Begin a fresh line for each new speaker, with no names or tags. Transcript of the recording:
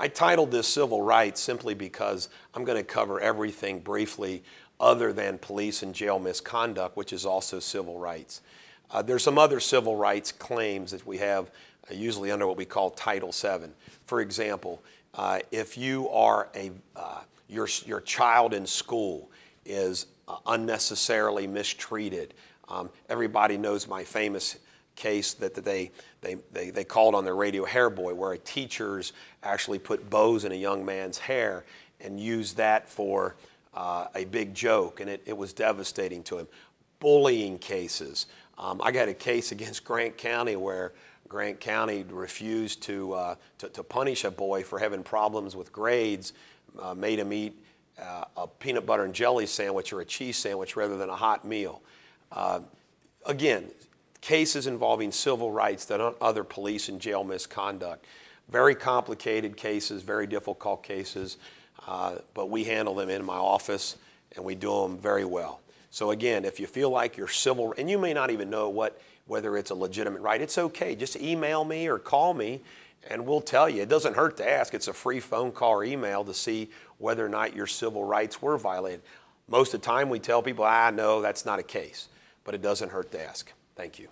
I titled this Civil Rights simply because I'm going to cover everything briefly other than police and jail misconduct, which is also civil rights. Uh, there's some other civil rights claims that we have uh, usually under what we call Title VII. For example, uh, if you are a, uh, your, your child in school is uh, unnecessarily mistreated, um, everybody knows my famous case that they, they, they, they called on their radio hair boy where teachers actually put bows in a young man's hair and used that for uh, a big joke, and it, it was devastating to him. Bullying cases. Um, I got a case against Grant County where Grant County refused to, uh, to, to, punish a boy for having problems with grades, uh, made him eat uh, a peanut butter and jelly sandwich or a cheese sandwich rather than a hot meal. Uh, again, cases involving civil rights that aren't other police and jail misconduct. Very complicated cases, very difficult cases, uh, but we handle them in my office and we do them very well. So again, if you feel like you're civil, and you may not even know what whether it's a legitimate right, it's okay. Just email me or call me and we'll tell you. It doesn't hurt to ask. It's a free phone call or email to see whether or not your civil rights were violated. Most of the time we tell people, ah, no, that's not a case, but it doesn't hurt to ask. Thank you.